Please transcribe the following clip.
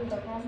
Bisa 短